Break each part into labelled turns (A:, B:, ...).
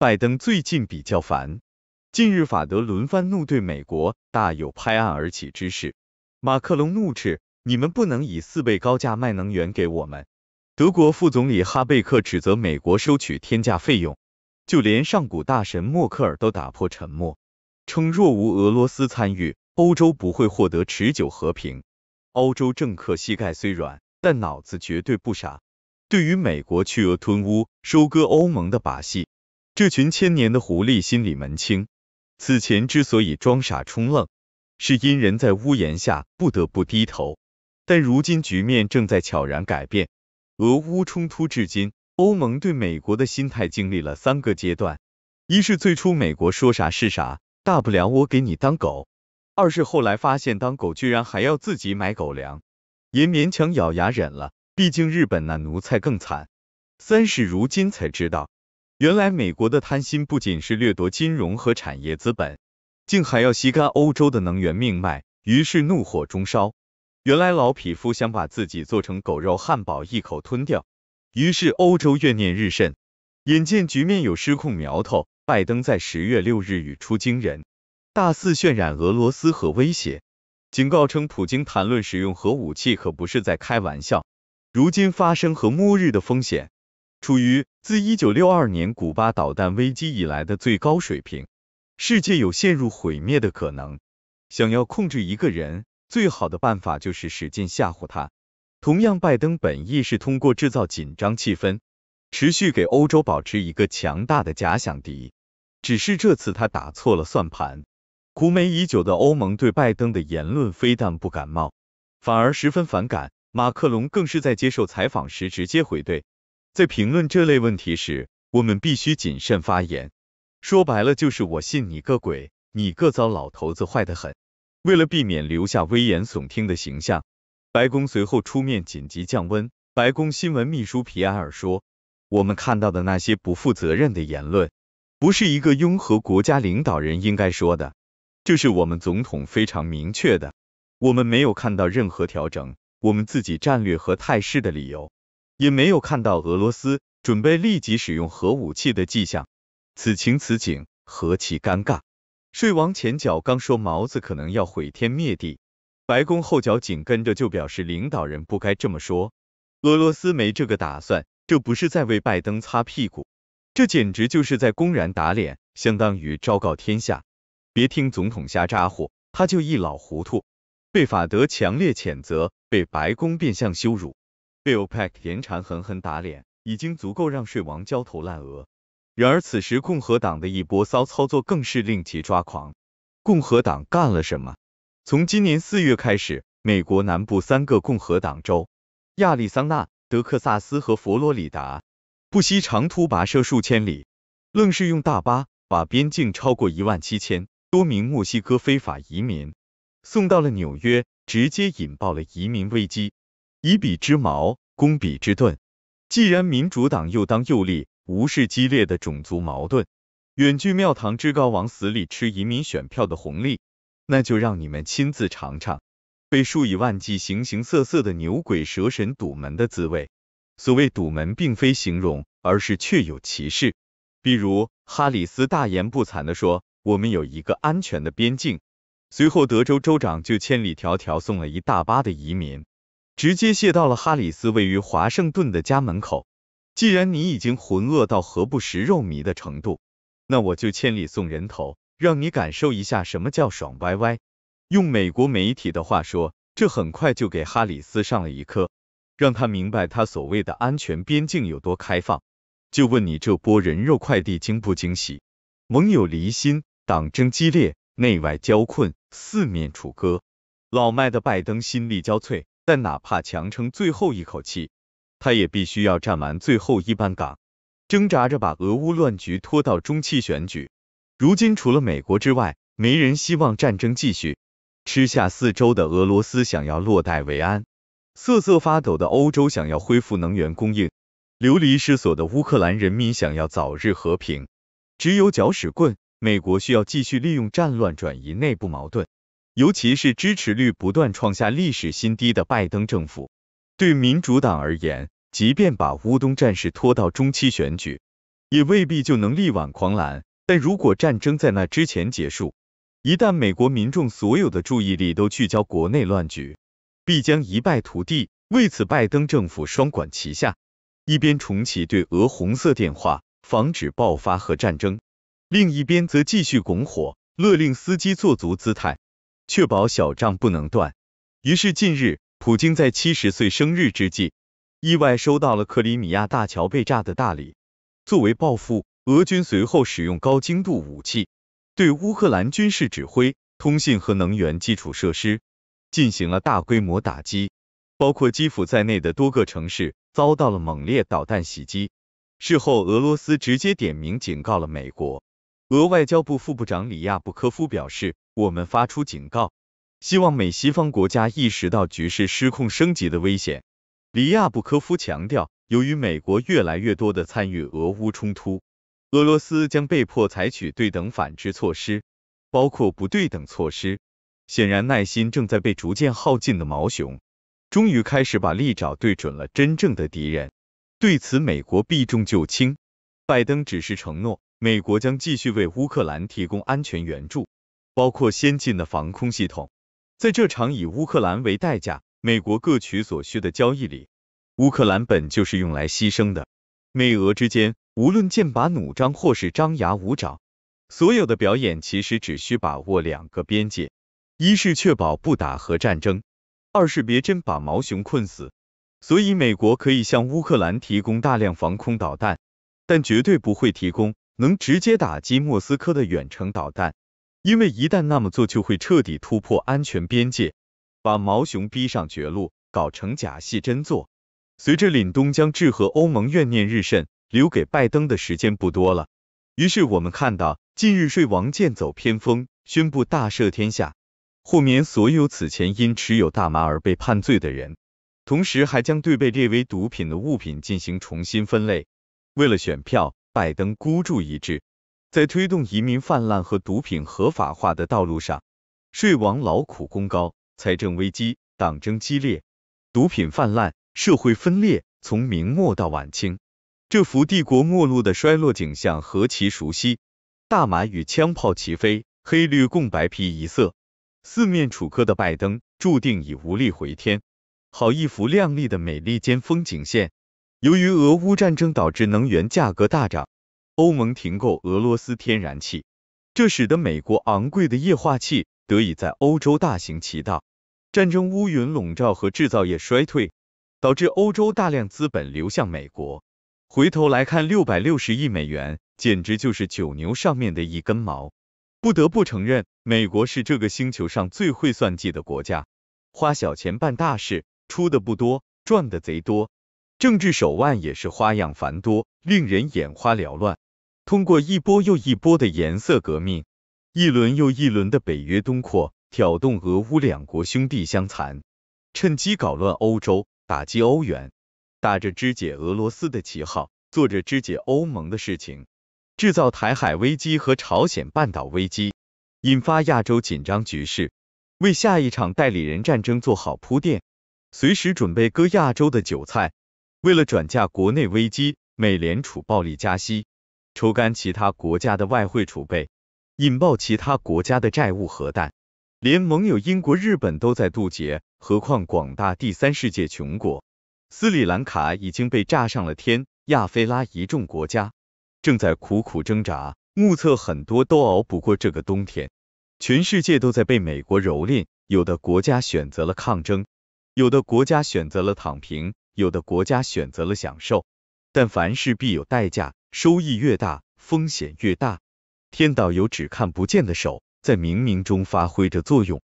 A: 拜登最近比较烦。近日法德轮番怒对美国，大有拍案而起之势。马克龙怒斥：“你们不能以四倍高价卖能源给我们。”德国副总理哈贝克指责美国收取天价费用。就连上古大神默克尔都打破沉默，称若无俄罗斯参与，欧洲不会获得持久和平。欧洲政客膝盖虽软，但脑子绝对不傻。对于美国去俄吞乌、收割欧盟的把戏，这群千年的狐狸心里门清。此前之所以装傻充愣，是因人在屋檐下不得不低头。但如今局面正在悄然改变。俄乌冲突至今，欧盟对美国的心态经历了三个阶段：一是最初美国说啥是啥，大不了我给你当狗；二是后来发现当狗居然还要自己买狗粮，也勉强咬牙忍了，毕竟日本那奴才更惨；三是如今才知道。原来美国的贪心不仅是掠夺金融和产业资本，竟还要吸干欧洲的能源命脉，于是怒火中烧。原来老匹夫想把自己做成狗肉汉堡一口吞掉，于是欧洲怨念日甚。眼见局面有失控苗头，拜登在十月六日语出惊人，大肆渲染俄罗斯核威胁，警告称普京谈论使用核武器可不是在开玩笑，如今发生核末日的风险。处于自一九六二年古巴导弹危机以来的最高水平，世界有陷入毁灭的可能。想要控制一个人，最好的办法就是使劲吓唬他。同样，拜登本意是通过制造紧张气氛，持续给欧洲保持一个强大的假想敌。只是这次他打错了算盘。苦美已久的欧盟对拜登的言论非但不感冒，反而十分反感。马克龙更是在接受采访时直接回怼。在评论这类问题时，我们必须谨慎发言。说白了就是我信你个鬼，你个糟老头子坏得很。为了避免留下危言耸听的形象，白宫随后出面紧急降温。白宫新闻秘书皮埃尔说：“我们看到的那些不负责任的言论，不是一个拥核国家领导人应该说的。这是我们总统非常明确的。我们没有看到任何调整我们自己战略和态势的理由。”也没有看到俄罗斯准备立即使用核武器的迹象，此情此景何其尴尬！睡王前脚刚说毛子可能要毁天灭地，白宫后脚紧跟着就表示领导人不该这么说，俄罗斯没这个打算，这不是在为拜登擦屁股，这简直就是在公然打脸，相当于昭告天下，别听总统瞎咋呼，他就一老糊涂，被法德强烈谴责，被白宫变相羞辱。被 OPEC 严缠狠狠打脸，已经足够让税王焦头烂额。然而此时共和党的一波骚操作更是令其抓狂。共和党干了什么？从今年四月开始，美国南部三个共和党州——亚利桑那、德克萨斯和佛罗里达，不惜长途跋涉数千里，愣是用大巴把边境超过一万七千多名墨西哥非法移民送到了纽约，直接引爆了移民危机。以彼之矛攻彼之盾。既然民主党又当又立，无视激烈的种族矛盾，远距庙堂之高往死里吃移民选票的红利，那就让你们亲自尝尝被数以万计形形色色的牛鬼蛇神堵门的滋味。所谓堵门，并非形容，而是确有其事。比如哈里斯大言不惭的说：“我们有一个安全的边境。”随后德州州长就千里迢迢送了一大巴的移民。直接卸到了哈里斯位于华盛顿的家门口。既然你已经浑噩到何不食肉糜的程度，那我就千里送人头，让你感受一下什么叫爽歪歪。用美国媒体的话说，这很快就给哈里斯上了一课，让他明白他所谓的安全边境有多开放。就问你这波人肉快递惊不惊喜？盟友离心，党争激烈，内外交困，四面楚歌。老迈的拜登心力交瘁。但哪怕强撑最后一口气，他也必须要站完最后一班岗，挣扎着把俄乌乱局拖到中期选举。如今除了美国之外，没人希望战争继续。吃下四周的俄罗斯想要落袋为安，瑟瑟发抖的欧洲想要恢复能源供应，流离失所的乌克兰人民想要早日和平。只有搅屎棍，美国需要继续利用战乱转移内部矛盾。尤其是支持率不断创下历史新低的拜登政府，对民主党而言，即便把乌东战事拖到中期选举，也未必就能力挽狂澜。但如果战争在那之前结束，一旦美国民众所有的注意力都聚焦国内乱局，必将一败涂地。为此，拜登政府双管齐下，一边重启对俄红色电话，防止爆发核战争；另一边则继续拱火，勒令司机做足姿态，确保小账不能断。于是近日，普京在七十岁生日之际，意外收到了克里米亚大桥被炸的大礼。作为报复，俄军随后使用高精度武器，对乌克兰军事指挥、通信和能源基础设施进行了大规模打击。包括基辅在内的多个城市遭到了猛烈导弹袭击。事后，俄罗斯直接点名警告了美国。俄外交部副部长里亚布科夫表示：“我们发出警告，希望美西方国家意识到局势失控升级的危险。”里亚布科夫强调，由于美国越来越多的参与俄乌冲突，俄罗斯将被迫采取对等反制措施，包括不对等措施。显然，耐心正在被逐渐耗尽的毛熊。终于开始把利爪对准了真正的敌人，对此美国避重就轻。拜登只是承诺，美国将继续为乌克兰提供安全援助，包括先进的防空系统。在这场以乌克兰为代价，美国各取所需的交易里，乌克兰本就是用来牺牲的。美俄之间，无论剑拔弩张或是张牙舞爪，所有的表演其实只需把握两个边界：一是确保不打核战争。二是别真把毛熊困死，所以美国可以向乌克兰提供大量防空导弹，但绝对不会提供能直接打击莫斯科的远程导弹，因为一旦那么做，就会彻底突破安全边界，把毛熊逼上绝路，搞成假戏真做。随着凛冬将至和欧盟怨念日甚，留给拜登的时间不多了。于是我们看到，近日税王剑走偏锋，宣布大赦天下。豁免所有此前因持有大麻而被判罪的人，同时还将对被列为毒品的物品进行重新分类。为了选票，拜登孤注一掷，在推动移民泛滥和毒品合法化的道路上，税王劳苦功高，财政危机，党争激烈，毒品泛滥，社会分裂，从明末到晚清，这幅帝国没落的衰落景象何其熟悉！大马与枪炮齐飞，黑绿共白皮一色。四面楚歌的拜登注定已无力回天，好一幅亮丽的美利坚风景线。由于俄乌战争导致能源价格大涨，欧盟停购俄罗斯天然气，这使得美国昂贵的液化气得以在欧洲大行其道。战争乌云笼罩和制造业衰退，导致欧洲大量资本流向美国。回头来看，六百六十亿美元简直就是九牛上面的一根毛。不得不承认，美国是这个星球上最会算计的国家，花小钱办大事，出的不多，赚的贼多。政治手腕也是花样繁多，令人眼花缭乱。通过一波又一波的颜色革命，一轮又一轮的北约东扩，挑动俄乌两国兄弟相残，趁机搞乱欧洲，打击欧元，打着肢解俄罗斯的旗号，做着肢解欧盟的事情。制造台海危机和朝鲜半岛危机，引发亚洲紧张局势，为下一场代理人战争做好铺垫，随时准备割亚洲的韭菜。为了转嫁国内危机，美联储暴力加息，抽干其他国家的外汇储备，引爆其他国家的债务核弹，连盟友英国、日本都在渡劫，何况广大第三世界穷国，斯里兰卡已经被炸上了天，亚非拉一众国家。正在苦苦挣扎，目测很多都熬不过这个冬天。全世界都在被美国蹂躏，有的国家选择了抗争，有的国家选择了躺平，有的国家选择了享受。但凡事必有代价，收益越大，风险越大。天道有只看不见的手，在冥冥中发挥着作用。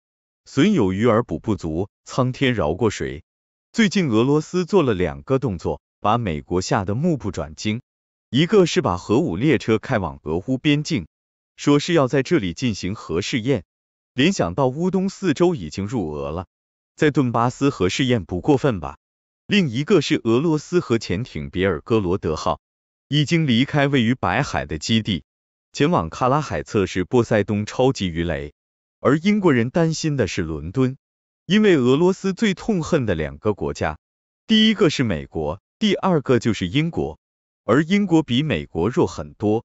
A: 损有余而补不足，苍天饶过谁？最近俄罗斯做了两个动作，把美国吓得目不转睛。一个是把核武列车开往俄乌边境，说是要在这里进行核试验。联想到乌东四州已经入俄了，在顿巴斯核试验不过分吧？另一个是俄罗斯核潜艇别尔哥罗德号已经离开位于白海的基地，前往卡拉海测试波塞冬超级鱼雷。而英国人担心的是伦敦，因为俄罗斯最痛恨的两个国家，第一个是美国，第二个就是英国。而英国比美国弱很多。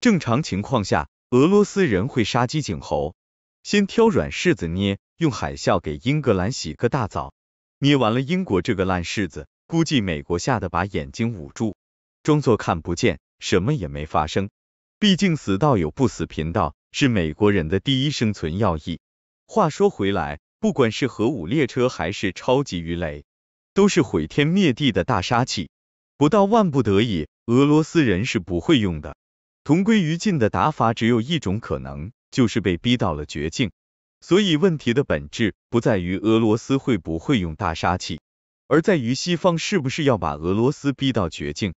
A: 正常情况下，俄罗斯人会杀鸡儆猴，先挑软柿子捏，用海啸给英格兰洗个大澡。捏完了英国这个烂柿子，估计美国吓得把眼睛捂住，装作看不见，什么也没发生。毕竟死道友不死贫道是美国人的第一生存要义。话说回来，不管是核武列车还是超级鱼雷，都是毁天灭地的大杀器，不到万不得已，俄罗斯人是不会用的。同归于尽的打法只有一种可能，就是被逼到了绝境。所以问题的本质不在于俄罗斯会不会用大杀器，而在于西方是不是要把俄罗斯逼到绝境。